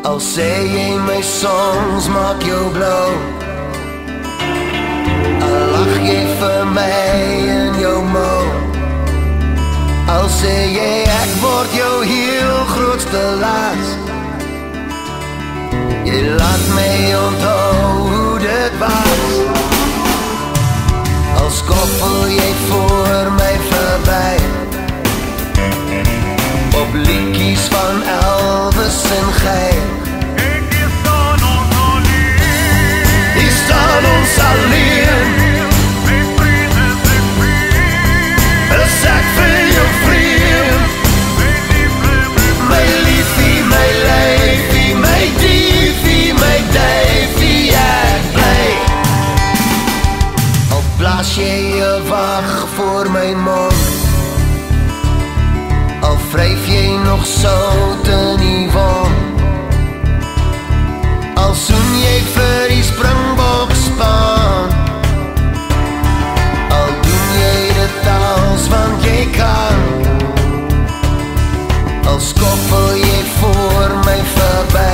Sê jy my songs maak jou blou Al lach jy vir my in jou mou Al sê jy ek word jou heel grootste laas Jy laat my onthou Blaas jy wag voor my mond Al wryf jy nog sout in die wond. Al soen jy vir die springbok span Al doen jy dit als want jy kan. Al skoffel jy voor my verby